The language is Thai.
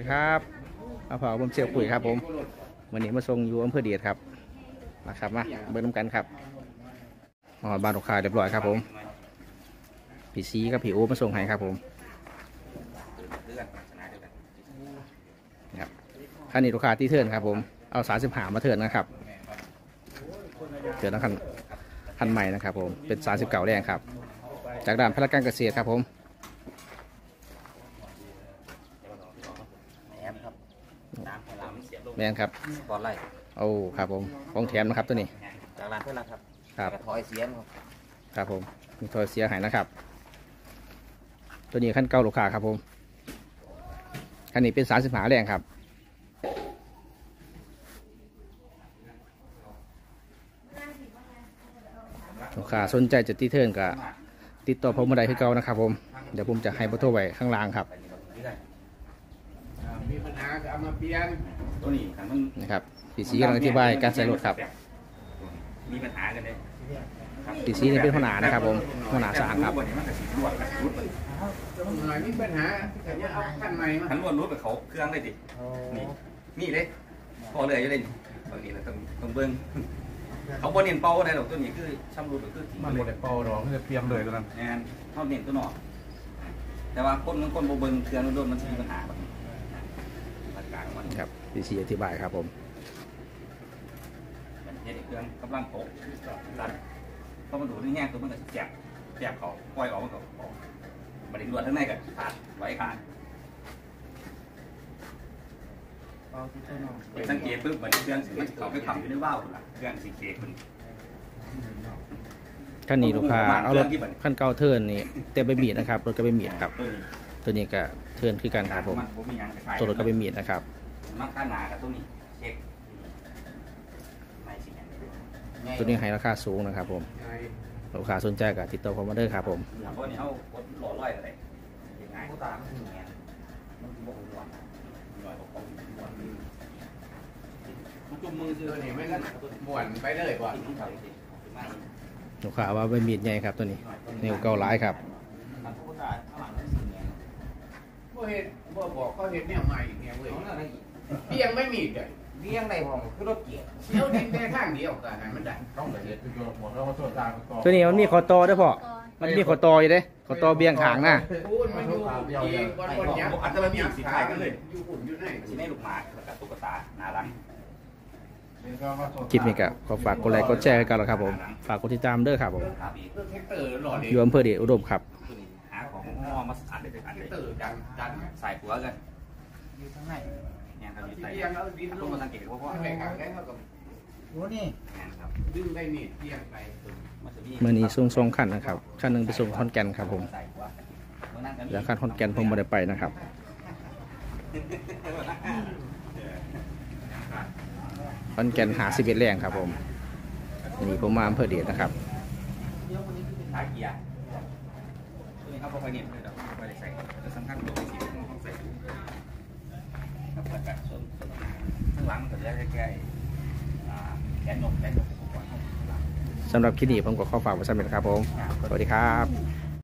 สวัสดีครับมาเผาผมเชียวปุ๋ยครับผมวันนี้มาส่งอยู่อำเภอเดียดครับนะครับมาเบิ่งน้ำกันครับอ๋อบ้านลูกค้าเรียบร้อยครับผมพี่ซีกับพี่โอมาส่งให้ครับผมครับคันนี้ลูกค้าที่เทิร์นครับผมเอาสาสิบหามาเทิร์นนะครับเทิร์นแล้วคันคันใหม่นะครับผมเป็นสาสิบเก่าแรงครับ จากด่านพนักานเกษตรครับผม แถมครับตามพลา มเสียบลงแมนครับก่อนไล่โอ้ครับผมของแถมนะครับตัวนี้ จากร้านเพื่อนรักครับครับกระถอยเสียนครับครับผมมีตัวเสียหายนะครับ ตัวนี้ขั้นเก้าลูกค้าครับผมคันนี้เป็นสามสิบหาแรงครับลูกค้าสนใจจะตีเทิร์นกับติดต่อผมมาได้คือเก่านะครับผม เดี๋ยวผมจะให้เบอร์โทรไว้ข้างล่างครับมี ปัญหาก็เอามาเปลี่ยนตัวนี้ขันมันนะครับพี่สีกำลังอธิบายการใส่รถครับมีปัญหากันเลยพี่สีนี่เป็นหัวหน้านะครับ ผมหัวหน้าสร้างครับวันนี้มันก็สีรวดรุดหน่อยมีปัญหาแต่จะเอาขั้นใหม่มาขันรวดรุดกับเขาเครื่องเลยดินี่นี่เลยพอเลยอยู่เลยบางทีเราต้องต้องเบิ้งเขาบนเน้นเป้าได้หรอกตัวนี้คือช่ำรุดก็คือทิ้งมันเลหมยดแต่เป่าดอกมันจะเตรียมเลยตัวนั้นงานเท่าเน้นตัวหนอกแต่ว่าคนมันคนโบเบิ้งเครื่องโดนมันจะมีปัญหาแบบนี้หลักการของมัน ครับพี่สีอธิบายครับผมมันเฮ็ดให้เครื่องกำลังโตดันเพราะมันดูดนี่แห้งตัวมันก็สิแจบแจบเขาปล่อยออกมันก็ออกบัดนี้รวดทั้งในก็ขาดไว้ขาดไปสังเกตปุ๊บมันเครื่องสิมันเขาไปขับอยู่ในว่าวพุ่นล่ะเครื่องสีเกมันขั้นนี้ลูกค้าเอารถเครื่องที่บัดขั้นเก้าเทิร์นนี่เต็มไปมีดนะครับรถก็ไปมีดครับตัวนี้ตัวนี้ก็เทิร์นคือกันครับผมนบ่มีหยังคล้ายๆตัวรถก็ไปมีดนะครับ มันข้างหน้ากับตัวนี้เช็คไม่สิหยังตัวนี้ให้ราคาสูงนะครับผมลูกค้าสนใจก็ติดต่อผมมาเด้อครับผมเพราะนี่เขากดหล่อร้อยอะไรยังไงผู้ตามมันแง่มันบ่ฮู้ว่าหน่อยของมันจุ่มมือซื้อตัวนี้ไม่กันม่วนไปเลยบ่กินข้าวสิมาลูกค้าว่าไปมีดใหญ่ครับตัวนี้นิ้วเก้าหลายครับมันผู้ตายข้างหลังมันสิแง่บ่เฮ็ดบ่บอกเขาเฮ็ดแนวใหม่อีกแนวเว้ย ของอะไรอีกเบี้ยงไม่มีเลยเลี้ยงได้บ่คือรถเกียร์เดี๋ยวดินได้ทางเดียวกันให้มันได้ต้องไปเด็ดคือหมดแล้วก็ส่วนต่างต่อตัวนี้มันมีคอตอด้วยพ่อมันมีคอตออยู่เด้คอตอเบียงขางหน้าพูดมันอยู่อีกวันวันยักษ์อยู่หุ่นอยู่ไหนสิได้ลูกหมากแล้วก็ตุ๊กตาหน้าหลังคลิปนี้ก็ขอฝากกดไลค์กดแชร์ให้กันแล้วครับผมฝากกดติดตามเด้อครับผมครับอีกแท็กเตอร์หล่อเด็อยู่อำเภอเดชอุดมครับตัวนี้หาของห่อมาอัดได้เป็นอันแท็เลกเตอยร์ดันดันใส่หัวกันอยู่ข้างใน เนี่ยครับอยู่ที่ใต้เบี้ยงเอาดินลต้องงมาสังเกตว่าเพราะไปขางได้เท่ากับเนี่ยครับดึงได้มีดเบี้ยงไปเมื่อนี้ส่งสองขั้นนะครับขั้นหนึ่งไปส่งขอนแก่นครับผมใส่หัวเมื่อนั่งกันแล้วขั้นขอนแก่นผมไม่ได้ไปนะครับขอนแก่นหาสิบเอ็ดแรงครับผมนี่ผมมาอำเภอเดชนะครับขาเกียร์ตัวนี้ครับพอไปเนี่ยเลยเราไปใส่จะสำคัญตัวสีต้องใส่ครับแล้ว ก็ส่วนข้างหลังมันก็จะแค่แขนนกแขนนกสำหรับคลิปนี้ผมก็ขอฝากไว้สำเร็จครับผม สวัสดีครับ